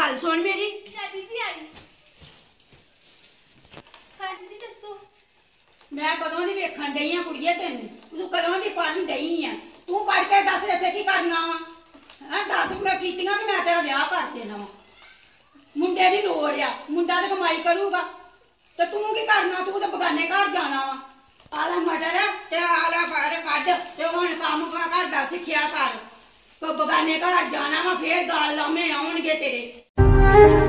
ਗੱਲ ਸੁਣ ਮੇਰੀ। ਦਾਦੀ ਜੀ ਆਈ। ਹਾਂਜੀ ਦੱਸੋ। ਮੈਂ ਕਦੋਂ ਦੀ ਵੇਖਣ ਡਈ ਆ ਕੁੜੀਏ ਤੈਨੂੰ? ਤੂੰ ਕਦੋਂ ਦੀ ਪੜ੍ਹਨ ਡਈ ਆ? ਤੂੰ ਪੜ੍ਹ ਕੇ ਦੱਸ ਇੱਥੇ ਕੀ ਕਰਨਾ ਵਾ? ਹਾਂ ਦੱਸ ਮੈਂ ਕੀਤੀਆਂ ਤੇ ਮੈਂ ਤੇਰਾ ਵਿਆਹ ਕਰ ਦੇਣਾ ਵਾ। ਮੁੰਡੇ ਦੀ ਲੋੜ ਆ ਮੁੰਡਾ ਤੇ ਕਮਾਈ ਕਰੂਗਾ। ਤੇ ਤੂੰ ਕੀ ਕਰਨਾ? ਤੂੰ ਤਾਂ ਬਗਾਨੇ ਘਰ ਜਾਣਾ ਵਾ। ਆਲਾ ਮਟਰ ਤੇ ਆਲਾ ਫੜ ਕੱਢ ਤੇ ਹੁਣ ਕੰਮ ਕਾ ਕਰਦਾ ਸਿੱਖਿਆ ਕਰ। ਬਗਾਨੇ ਘਰ ਜਾਣਾ ਵਾ ਫੇਰ ਗੱਲ ਲਾਵੇਂ ਆਉਣਗੇ ਤੇਰੇ।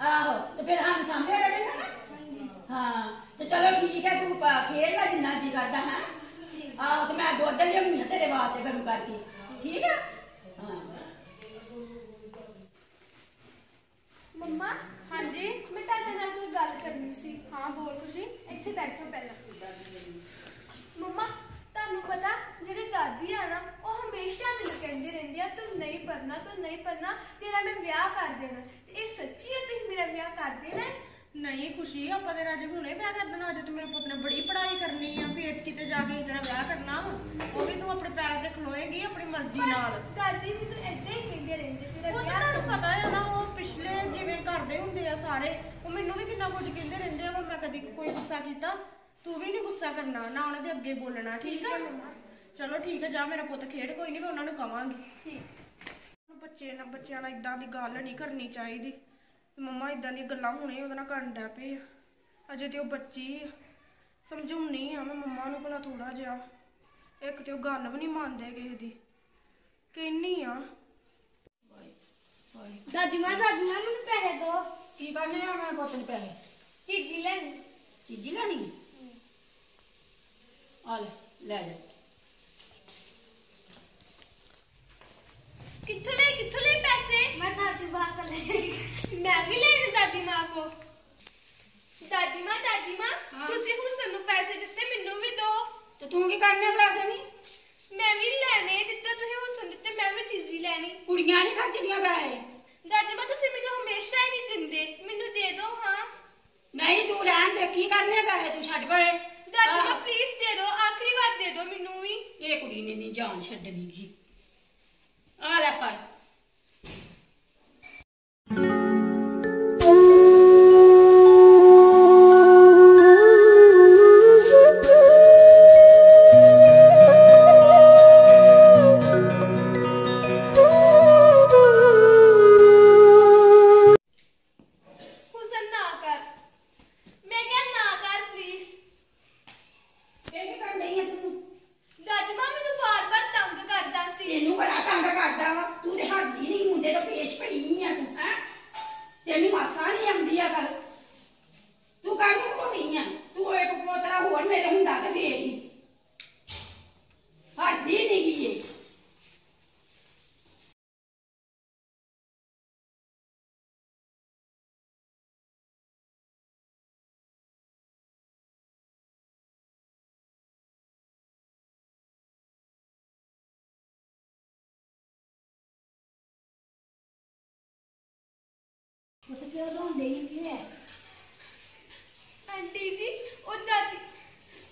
ਆਹੋ, ਤੇ ਫਿਰ ਹਾਂ ਸਾਹਮਣੇ ਕਰੇਗਾ ਨਾ? ਹਾਂ, ਤੇ ਚਲੋ ਠੀਕ ਹੈ, ਤੂੰ ਖੇਡ ਲੈ ਜਿੰਨਾ ਜੀ ਕਰਦਾ, ਹੈ? ਆਹੋ, ਤੇ ਮੈਂ ਦੁੱਧ ਲਿਆਉਣੀ ਆ ਤੇਰੇ ਵਾਸਤੇ ਗਰਮ ਕਰਕੇ। ਠੀਕ ਹੈ ਹਾਂ। ਮੰਮਾ, ਹਾਂਜੀ, ਮੈਂ ਤੁਹਾਡੇ ਨਾਲ ਕੋਈ ਗੱਲ ਕਰਨੀ ਸੀ। ਹਾਂ, ਬੋਲ ਖੁਸ਼ੀ ਇੱਥੇ ਬੈਠੋ ਪਹਿਲਾਂ। ਮੰਮਾ, ਤੁਹਾਨੂੰ ਪਤਾ, ਜਿਹੜੀ ਦਾਦੀ ਆ ਨਾ, ਉਹ ਹਮੇਸ਼ਾ ਮੈਨੂੰ ਕਹਿੰਦੀ ਰਹਿੰਦੀ ਆ, ਤੂੰ ਨਹੀਂ ਪੜਨਾ ਤੂੰ ਨਹੀਂ ਪੜਨਾ ਤੇਰਾ ਮੈਂ ਵਿਆਹ ਕਰ ਦੇਣਾ। ਮੇਰਾ ਵਿਆਹ ਕਰ ਦੇਣਾ ਹੈ? ਨਹੀਂ ਖੁਸ਼ੀ ਆਪਾਂ ਤੇ ਰਾਜੇ ਹੁਣੇ ਵਿਆਹ ਕਰ ਦੇਣਾ ਅੱਜ ਤੇ ਮੇਰੇ ਪੁੱਤ ਨੇ ਬੜੀ ਪੜ੍ਹਾਈ ਕਰਨੀ ਆ ਫਿਰ ਕਿਤੇ ਜਾ ਕੇ ਤੇਰਾ ਵਿਆਹ ਕਰਨਾ ਵਾ। ਉਹ ਵੀ ਤੂੰ ਆਪਣੇ ਪੈਰ ਤੇ ਖਲੋਏਗੀ ਆਪਣੀ ਮਰਜ਼ੀ ਨਾਲ। ਦਾਦੀ ਮੈਨੂੰ ਏਦਾਂ ਹੀ ਕਹਿੰਦੇ ਰਹਿੰਦੇ ਤੇਰਾ ਉਹ ਤਾਂ ਵਿਆਹ ਤੁਹਾਨੂੰ ਪਤਾ ਹੈ ਨਾ ਉਹ ਪਿਛਲੇ ਜਿਵੇਂ ਕਰਦੇ ਹੁੰਦੇ ਆ ਸਾਰੇ ਉਹ ਮੈਨੂੰ ਵੀ ਕਿੰਨਾ ਕੁਝ ਕਹਿੰਦੇ ਰਹਿੰਦੇ ਆ ਪਰ ਮੈਂ ਕਦੀ ਕੋਈ ਗੁੱਸਾ ਕੀਤਾ? ਤੂੰ ਵੀ ਨਹੀਂ ਗੁੱਸਾ ਕਰਨਾ ਨਾ ਉਹਨਾਂ ਦੇ ਅੱਗੇ ਬੋਲਣਾ ਠੀਕ ਆ? ਚਲੋ ਠੀਕ ਹੈ ਜਾ ਮੇਰਾ ਪੁੱਤ ਖੇਡ ਕੋਈ ਨਹੀਂ ਮੈਂ ਉਹਨਾਂ ਨੂੰ ਕਵਾਂਗੀ। ਠੀਕ। ਬੱਚੇ ਨਾਲ ਬੱਚਿਆਂ ਨਾਲ ਇਦਾਂ ਦੀ ਗੱਲ ਨਹੀਂ ਕਰਨੀ ਚਾਹੀਦੀ। ਮੰਮਾ ਇਦਾਂ ਦੀਆਂ ਗੱਲਾਂ ਹੁਣੇ ਉਹਦੇ ਨਾਲ ਕਰਨ ਡੈ ਪਏ ਆ। ਅਜੇ ਤੇ ਉਹ ਬੱਚੀ ਆ ਸਮਝਾਉਣੀ ਆ ਮੈਂ ਮੰਮਾ ਨੂੰ ਭਲਾ ਥੋੜਾ ਜਿਹਾ। ਇੱਕ ਤੇ ਉਹ ਗੱਲ ਵੀ ਨਹੀਂ ਮੰਨਦੇ ਕਿਸੇ ਦੀ। ਕਹਿੰਨੀ ਆ। ਦਾਦੀ ਮਾਂ ਦਾਦੀ ਮਾਂ ਮੈਨੂੰ ਪੈਸੇ ਦਿਓ ਕੀ ਕਰਨੇ ਆ ਮੇਰੇ ਪੁੱਤ ਨੇ ਪੈਸੇ? ਚੀਜ਼ੀ ਲੈਣੀ। ਚੀਜ਼ੀ ਲੈਣੀ? ਆ ਲੈ ਲੈ ਲੈ ਕਿੱਥੋਂ ਲੈ ਕਿੱਥੋਂ ਲੈ ਪੈਸੇ? ਮੈਂ ਦਾਦੀ ਮਾਂ ਮੈਂ ਵੀ ਲੈਣੇ ਦਾਦੀ ਮਾਂ ਕੋ। ਦਾਦੀ ਮਾਂ ਦਾਦੀ ਮਾਂ ਹਾਂ। ਤੁਸੀਂ ਹੁਸਨ ਨੂੰ ਪੈਸੇ ਦਿੱਤੇ ਮੈਨੂੰ ਵੀ ਦਿਓ ਤੇ ਤੂੰ ਕੀ ਕਰਨੇ ਪੈਸੇ ਨਹੀਂ ਮੈਂ ਵੀ ਲੈਣੇ ਜਿੱਦਾਂ ਤੁਸੀਂ ਹੁਸਨ ਦਿੱਤੇ ਮੈਂ ਵੀ ਚੀਜ਼ੀ ਲੈਣੀ। ਕੁੜੀਆਂ ਨਹੀਂ ਖਰਚਦੀਆਂ ਪੈਸੇ। ਦਾਦੀ ਮਾਂ ਤੁਸੀਂ ਮੈਨੂੰ ਹਮੇਸ਼ਾ ਹੀ ਨਹੀਂ ਦਿੰਦੇ। ਮੈਨੂੰ ਦੇ ਦਿਓ ਹਾਂ। ਨਹੀਂ ਤੂੰ ਲੈਣ ਦੇ ਕੀ ਕਰਨੇ ਪੈਸੇ? ਤੂੰ ਛੱਡ ਪਰੇ। ਦਾਦੀ ਮਾਂ ਪਲੀਜ਼ ਦੇ ਦਿਓ ਆਖਰੀ ਵਾਰ ਦੇ ਦਿਓ ਮੈਨੂੰ ਵੀ। ਇਹ ਕੁੜੀ ਨੇ ਨਹੀਂ ਜਾਨ ਛੱਡਣੀ ਗੀ। ਆ ਲੈ ਫੜ। ਪੁੱਤ ਕਿਉਂ ਰੋਂਦੇ ਨਹੀਂ ਹੈ? ਆਂਟੀ ਜੀ ਉਹ ਦਾਦੀ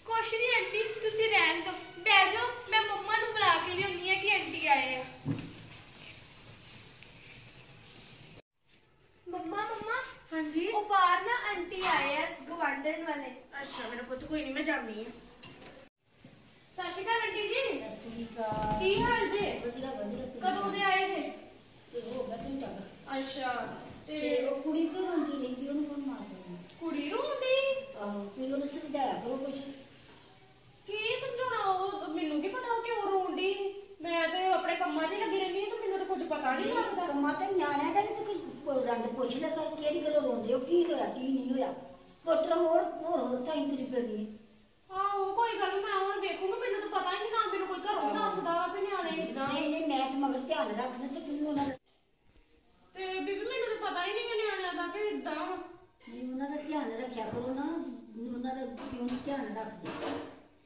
ਕੁਛ ਨਹੀਂ ਆਂਟੀ ਤੁਸੀਂ ਰਹਿਣ ਦਿਓ ਬਹਿ ਜਾਓ ਮੈਂ ਮੰਮਾ ਨੂੰ ਬੁਲਾ ਕੇ ਲਿਆਉਣੀ ਆ ਕਿ ਆਂਟੀ ਆਏ ਆ। ਮੰਮਾ ਮੰਮਾ? ਹਾਂਜੀ? ਉਹ ਬਾਹਰ ਨਾ ਆਂਟੀ ਆਏ ਆ ਗਵਾਂਢਣ ਵਾਲੇ। ਅੱਛਾ ਮੇਰਾ ਪੁੱਤ ਕੋਈ ਨਹੀਂ ਮੈਂ ਜਾਣੀ ਆ ਸਤਿ ਸ਼੍ਰੀ ਅਕਾਲ ਆਂਟੀ ਜੀ। ਕੀ ਹਾਲ ਜੇ? ਵਧੀਆ ਵਧੀਆ। ਕਦੋਂ ਦੇ ਆਏ ਜੇ? ਤੇ ਹੋ ਗਿਆ ਤੂੰ ਚੱਲ ਅੱਛਾ। ਤੇ ਤੇ ਉਹ ਕੁੜੀ ਕਿਉਂ ਰੋਂਦੀ ਰਹਿੰਦੀ ਉਹਨੂੰ ਕੌਣ ਮਾਰਦਾ ਕੁੜੀ ਰੋਂਦੀ? ਆਹੋ ਤੇ ਉਹਨੂੰ ਸਮਝਾਇਆ ਕਰੋ ਕੁਝ ਕੀ ਸਮਝਾਉਣਾ? ਉਹ ਮੈਨੂੰ ਕੀ ਪਤਾ ਉਹ ਕਿਉਂ ਰੋਂਦੀ? ਮੈਂ ਤੇ ਆਪਣੇ ਕੰਮਾਂ 'ਚ ਹੀ ਲੱਗੀ ਰਹਿੰਦੀ ਹਾਂ ਤੇ ਮੈਨੂੰ ਤਾਂ ਕੁਝ ਪਤਾ ਨਹੀਂ ਲੱਗਦਾ। ਮਾਤਾ ਨਿਆਣਿਆਂ ਦਾ ਵੀ ਤਾਂ ਕੋਈ ਕੋਈ ਰੰਗ ਪੁੱਛ ਲੈ ਕਰ ਕਿਹੜੀ ਗੱਲੋਂ ਰੋਂਦੇ ਹੋ ਕੀ ਹੋਇਆ ਕੀ ਨਹੀਂ ਹੋਇਆ। ਕੋਟਰ ਹੋਰ ਹੋਰ ਹੋਰ ਤਾਂ ਇੰਤਰੀ ਫਿਰਦੀ ਆਹੋ ਕੋਈ ਗੱਲ ਨੀ, ਮੈਂ ਹੁਣ ਵੇਖੂੰਗੀ ਮੈਨੂੰ ਤਾਂ ਪਤਾ ਹੀ ਨਹੀਂ ਨਾ ਮੈਨੂੰ ਕੋਈ ਘਰੋਂ ਦੱਸਦਾ ਵਾ ਵੀ ਨਿਆਣੇ ਇਦਾਂ ਨਹੀਂ ਨਹੀਂ ਮੈਂ ਤਾਂ ਮਗਰ ਧਿਆਨ ਰੱਖਦਾ ਤੇ ਤੂੰ ਉਹਨਾਂ ਦਾ ਤੇ ਬੀਬੀ ਮੈਨੂੰ ਤਾਂ ਪਤਾ ਹੀ ਨਹੀਂ ਕਿ ਨਿਆਣਿਆਂ ਦਾ ਵੀ ਇਦਾਂ ਵਾ ਨਹੀਂ ਉਹਨਾਂ ਦਾ ਧਿਆਨ ਰੱਖਿਆ ਕਰੋ ਨਾ ਉਹਨਾਂ ਦਾ ਕਿਉਂ ਨੀ ਧਿਆਨ ਰੱਖਦੇ?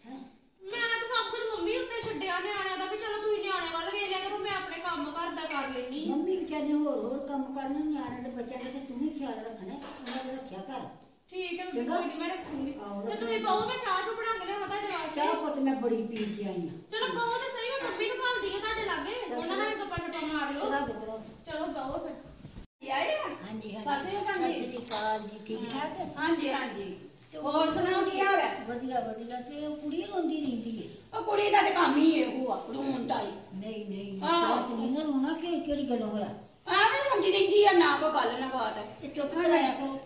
ਹੈ? ਮੈਂ ਤਾਂ ਸਭ ਕੁਝ ਮੰਮੀ ਉੱਤੇ ਛੱਡਿਆ ਨਿਆਣਿਆਂ ਦਾ ਵੀ ਚਲੋ ਤੁਸੀਂ ਨਿਆਣਿਆਂ ਵੱਲ ਵੇਖ ਲਿਆ ਕਰੋ ਮੈਂ ਆਪਣੇ ਕੰਮ ਘਰ ਦਾ ਕਰ ਲੈਣੀ ਮੰਮੀ ਵਿਚਾਰੀ ਹੋਰ ਹੋਰ ਕੰਮ ਕਰਨਾ ਨਿਆਣਿਆਂ ਦੇ ਬੱਚਿਆਂ ਦਾ ਤੇ ਤੂੰ ਵੀ ਖਿਆਲ ਰੱਖਣਾ ਉਹਨਾਂ ਦਾ ਰੱਖਿਆ ਕਰ। ਠੀਕ ਹੈ ਬੀਬੀ ਚੰਗਾ। ਕੋਈ ਨੀ, ਮੈਂ ਰੱਖੂੰਗੀ। ਆਹੋ, ਤੇ ਤੁਸੀਂ ਬਹੁ ਮੈਂ ਚਾਹ ਚੁ ਬਣਾ ਕੇ ਲਿਆਵਾਂ ਤੁਹਾਡੇ ਵਾਸਤੇ। ਚਾਹ ਪੁੱਤ ਮੈਂ ਬੜੀ ਪੀ ਕੇ ਆਈ ਹਾਂ। ਚਲੋ ਬਹੁ ਤੇ ਸਹੀ ਮੈਂ ਮੰਮੀ ਨੂੰ ਭਾਲਦੀ ਆ ਤੁਹਾਡੇ ਲਾਗੇ। ਉਹਨਾਂ ਨਾਲ ਗੱਪਾਂ ਸ਼ੱਪਾਂ ਮਾਰ ਲਓ। ਰੱਬ ਕਰੋ ਚਲੋ ਬਹੁ ਫਿਰ। ਆਏ ਆ? ਹਾਂਜੀ ਹਾਂਜੀ। ਸਤਿ ਸ਼੍ਰੀ ਅਕਾਲ ਜੀ ਠੀਕ ਠਾਕ? ਹਾਂਜੀ ਹਾਂਜੀ। ਹੋਰ ਸੁਣਾਓ ਕੀ ਹਾਲ ਹੈ? ਵਧੀਆ ਵਧੀਆ। ਤੇ ਉਹ ਕੁੜੀ ਰੋਂਦੀ ਰਹਿੰਦੀ ਹੈ ਉਹ ਕੁੜੀ ਦਾ ਤੇ ਕੰਮ ਹੀ ਇਹੋ ਆ ਰੋਣ ਦਾ ਹੀ। ਨਹੀਂ ਨਹੀਂ ਆਹੋ। ਤਾਂ ਕੁੜੀ ਨਾ ਰੋਣਾ ਕਿ ਕਿਹੜੀ ਗੱਲੋਂ ਹੋਇਆ? ਐਵੇਂ ਰੋਂਦੀ ਰਹਿੰਦੀ ਆ ਨਾ ਕੋਈ ਗੱਲ ਨਾ ਬਾਤ। ਤੇ ਚੁੱਪ ਕਰਾਇਆ ਕਰੋ।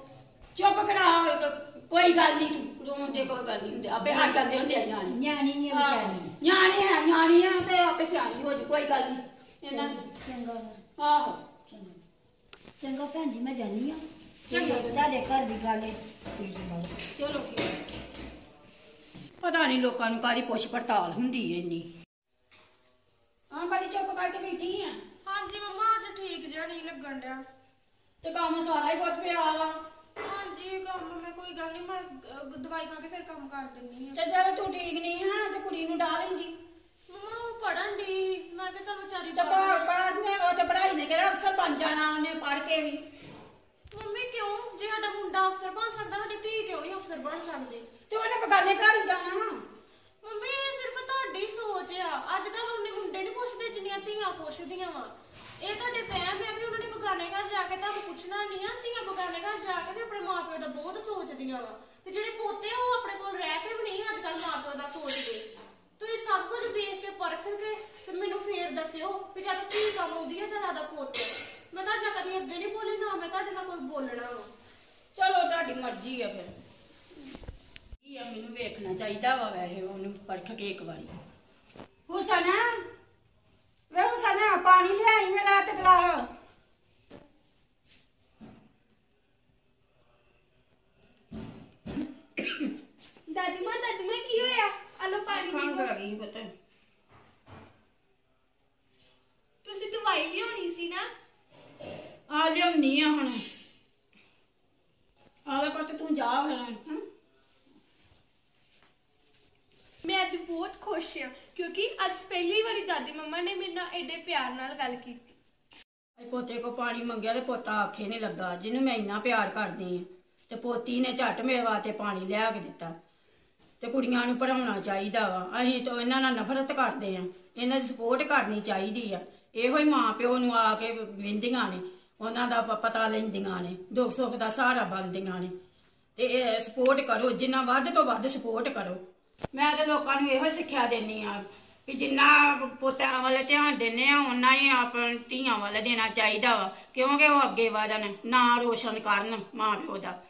ਚੁੱਪ ਕਰਾ ਕੋਈ ਗੱਲ ਨਹੀਂ ਤੂੰ ਰੋਣ ਦੇ ਕੋਈ ਗੱਲ ਨਹੀਂ ਹੁੰਦੀ। ਆਪੇ ਹਟ ਜਾਂਦੇ ਹੁੰਦੇ ਆ ਨਿਆਣੇ। ਨਿਆਣੀ ਨਹੀਂ ਵਿਚਾਰੀ। ਨਿਆਣੇ ਆ ਨਿਆਣੀ ਆ ਤੇ ਆਪੇ ਸਿਆਣੀ ਹੋ ਜੂ ਕੋਈ ਗੱਲ ਨਹੀਂ। ਇਹਨਾਂ ਦੀ ਚੰਗਾ। ਆਹੋ। ਚੰਗਾ। ਚੰਗਾ ਭੈਣ ਜੀ ਮੈਂ ਜਾਨੀ ਆ। ਚੰਗਾ। ਤੁਹਾਡੇ ਘਰ ਦੀ ਗੱਲ ਹੈ। ਤੁਸੀਂ ਸੁਣਾਓ ਚਲੋ ਠੀਕ ਹੈ। ਪਤਾ ਨਹੀਂ ਲੋਕਾਂ ਨੂੰ ਕਾਦੀ ਪੁੱਛ ਪੜਤਾਲ ਹੁੰਦੀ ਏ ਇੰਨੀ। ਹਾਂ ਬੜੀ ਚੁੱਪ ਕਰਕੇ ਬੈਠੀ ਆ। ਹਾਂਜੀ ਮੰਮਾ ਅੱਜ ਠੀਕ ਜਿਹਾ ਨਹੀਂ ਲੱਗਣ ਡਿਆ। ਤੇ ਕੰਮ ਸਾਰਾ ਹੀ ਬਹੁਤ ਪਿਆ ਵਾ। ਹਾਂਜੀ ਕੰਮ ਮੈਂ ਕੋਈ ਗੱਲ ਨਹੀਂ ਮੈਂ ਅਹ, ਦਵਾਈ ਖਾ ਕੇ ਫਿਰ ਕੰਮ ਕਰ ਦਿੰਨੀ ਆ। ਤੇ ਜਦ ਤੂੰ ਠੀਕ ਨਹੀਂ ਹਾਂ ਤੇ ਕੁੜੀ ਨੂੰ ਡਾਹ ਲੈਂਦੀ। ਮੰਮਾ ਉਹ ਪੜਨ ਦੀ ਮੈਂ ਕਿਹਾ ਚਲ ਵਿਚਾਰੀ ਤੇ ਪੜ੍ਹ ਪੜ੍ਹਨੇ ਉਹ ਤੇ ਪੜ੍ਹਾਈ ਨੇ ਕਿਹੜਾ ਅਫਸਰ ਬਣ ਜਾਣਾ ਉਹਨੇ ਪੜ੍ਹ ਕੇ ਵੀ। ਮੰਮੀ ਕਿਉਂ? ਜੇ ਸਾਡਾ ਮੁੰਡਾ ਅਫਸਰ ਬਣ ਸਕਦਾ ਸਾਡੀ ਧੀ ਕਿਉਂ ਨਹੀਂ ਅਫਸਰ ਬਣ ਸਕਦੀ? ਤੇ ਉਹਨੇ ਬਗਾਨੇ ਘਰ ਹੀ ਜਾਣਾ ਵਾ। ਮੰਮੀ ਇਹ ਸਿਰਫ ਤੁਹਾਡੀ ਸੋਚ ਆ। ਅੱਜ ਕੱਲ ਉਹਨੇ ਮੁੰਡੇ ਨਹੀਂ ਪੁੱਛਦੇ ਜਿੰਨੀਆਂ ਧੀਆਂ ਪੁੱਛਦੀਆਂ ਵਾ। ਇਹ ਤੁਹਾਡੇ ਵਹਿਮ ਹੈ ਵੀ ਉਹਨਾਂ ਨੇ ਬਗਾਨੇ ਘਰ ਜਾ ਕੇ ਤੁਹਾਨੂੰ ਪੁੱਛਣਾ ਨਹੀਂ ਆ। ਧੀਆਂ ਬਗਾਨੇ ਘਰ ਜਾ ਕੇ ਤੇ ਆਪਣੇ ਮਾਪਿਓ ਦਾ ਬਹੁਤ ਸੋਚਦੀਆਂ ਵਾ। ਤੇ ਜਿਹੜੇ ਪੋਤੇ ਆ, ਉਹ ਆਪਣੇ ਕੋਲ ਰਹਿ ਕੇ ਵੀ ਨਹੀਂ ਅੱਜ ਕੱਲ ਮਾਪਿਓ ਦਾ ਸੋਚਦੇ। ਤੁਸੀਂ ਸਭ ਕੁਝ ਵੇਖ ਕੇ ਪਰਖ ਕੇ ਤੇ ਮੈਨੂੰ ਫੇਰ ਦੱਸਿਓ ਵੀ ਜਦ ਧੀ ਕੰਮ ਆਉਂਦੀ ਹੈ ਮੈਂ ਤੁਹਾਡੇ ਨਾਲ ਕਦੀ ਅੱਗੇ ਨਹੀਂ ਬੋਲੀ ਨਾ ਮੈਂ ਤੁਹਾਡੇ ਨਾਲ ਕੋਈ ਬੋਲਣਾ ਵਾ। ਚਲੋ ਤੁਹਾਡੀ ਮਰਜ਼ੀ ਆ ਫਿਰ। ਕੀ ਆ ਮੈਨੂੰ ਵੇਖਣਾ ਚਾਹੀਦਾ ਵਾ ਵੈਸੇ ਉਹਨੂੰ ਪਰਖ ਕੇ ਇੱਕ ਵਾਰੀ। ਹੁਸਨ ਵੇ ਹੁਸਨ ਪਾਣੀ ਲਿਆਈ ਮੇਰਾ ਤੇ ਗਲਾਸ। ਦਾਦੀ ਮਾਂ ਦਾਦੀ ਮਾਂ ਕੀ ਹੋਇਆ? ਆਲੋ ਪਾਣੀ ਖੰਗ ਪੀਓ। ਆ ਗਈ ਪਤਾ ਦਵਾਈ ਲਿਆਉਣੀ ਸੀ ਨਾ ਆ ਲਿਆਉਣੀ ਆ ਹੁਣ ਆਲਾ ਪਤ ਤੂੰ ਜਾ ਫਿਰ। ਮੈਂ ਅੱਜ ਬਹੁਤ ਖੁਸ਼ ਹਾਂ, ਕਿਉਂਕਿ ਅੱਜ ਪਹਿਲੀ ਵਾਰੀ ਦਾਦੀ ਮੰਮਾ ਨੇ ਮੇਰੇ ਨਾਲ ਐਡੇ ਪਿਆਰ ਨਾਲ ਗੱਲ ਕੀਤੀ। ਅੱਜ ਪੋਤੇ ਕੋ ਪਾਣੀ ਮੰਗਿਆ ਤੇ ਪੋਤਾ ਆਖੇ ਨਹੀਂ ਲੱਗਾ, ਜਿਹਨੂੰ ਮੈਂ ਇੰਨਾ ਪਿਆਰ ਕਰਦੀ ਆ ਤੇ ਪੋਤੀ ਨੇ ਝੱਟ ਮੇਰੇ ਵਾਸਤੇ ਪਾਣੀ ਲਿਆ ਕੇ ਦਿੱਤਾ। ਤੇ ਕੁੜੀਆਂ ਨੂੰ ਪੜਾਉਣਾ ਚਾਹੀਦਾ ਵਾ। ਅਸੀਂ ਤਾਂ ਇਹਨਾਂ ਨਾਲ ਨਫ਼ਰਤ ਕਰਦੇ ਆ ਇਹਨਾਂ ਦੀ ਸਪੋਰਟ ਕਰਨੀ ਚਾਹੀਦੀ ਆ। ਇਹੋ ਹੀ ਮਾਂ ਪਿਓ ਨੂੰ ਆ ਕੇ ਵਿੰਦੀਆਂ ਨੇ। ਉਹਨਾਂ ਦਾ ਪਤਾ ਲੈਂਦੀਆਂ ਨੇ। ਦੁੱਖ ਸੁੱਖ ਦਾ ਸਹਾਰਾ ਬਣਦੀਆਂ ਨੇ। ਤੇ ਇਹ ਸਪੋਰਟ ਕਰੋ, ਜਿੰਨਾ ਵੱਧ ਤੋਂ ਵੱਧ ਸਪੋਰਟ ਕਰੋ। ਮੈਂ ਤੇ ਲੋਕਾਂ ਨੂੰ ਇਹੋ ਸਿੱਖਿਆ ਦੇਣੀ ਆ ਵੀ ਜਿੰਨਾ ਪੋਤਿਆਂ ਵੱਲ ਧਿਆਨ ਦਿੰਨੇ ਆ ਉਹਨਾਂ ਹੀ ਆਪਣ ਧੀਆਂ ਵੱਲ ਦੇਣਾ ਚਾਹੀਦਾ ਵਾ, ਕਿਉਂਕਿ ਉਹ ਅੱਗੇ ਵਧਣ, ਨਾ ਰੋਸ਼ਨ ਕਰਨ ਮਾਂ ਪਿਓ ਦਾ।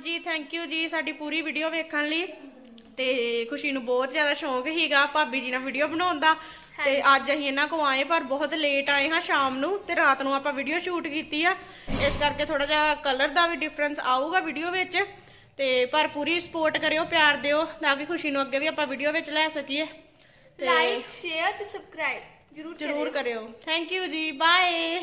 ਜੀ ਥੈਂਕ ਯੂ ਜੀ ਸਾਡੀ ਪੂਰੀ ਵੀਡੀਓ ਵੇਖਣ ਲਈ। ਤੇ ਖੁਸ਼ੀ ਨੂੰ ਬਹੁਤ ਜ਼ਿਆਦਾ ਸ਼ੌਂਕ ਸੀਗਾ ਭਾਬੀ ਜੀ ਨਾਲ ਵੀਡੀਓ ਬਣਾਉਣ ਦਾ। ਤੇ ਅੱਜ ਅਸੀਂ ਇਹਨਾਂ ਕੋ ਆਏ ਪਰ ਬਹੁਤ ਲੇਟ ਆਏ ਹਾਂ ਸ਼ਾਮ ਨੂੰ ਤੇ ਰਾਤ ਨੂੰ ਆਪਾਂ ਵੀਡੀਓ ਸ਼ੂਟ ਕੀਤੀ ਆ। ਇਸ ਕਰਕੇ ਥੋੜਾ ਜਿਹਾ ਕਲਰ ਦਾ ਵੀ ਡਿਫਰੈਂਸ ਆਊਗਾ ਵੀਡੀਓ ਵਿੱਚ ਤੇ ਪਰ ਪੂਰੀ ਸਪੋਰਟ ਕਰਿਓ ਪਿਆਰ ਦਿਓ ਤਾਂ ਕਿ ਖੁਸ਼ੀ ਨੂੰ ਅੱਗੇ ਵੀ ਆਪਾਂ ਵੀਡੀਓ ਵਿੱਚ ਲੈ ਸਕੀਏ। ਲਾਈਕ ਸ਼ੇਅਰ ਤੇ ਸਬਸਕ੍ਰਾਈਬ ਜਰੂਰ ਜ਼ਰੂਰ ਕਰਿਓ। ਥੈਂਕ ਯੂ ਜੀ ਬਾਏ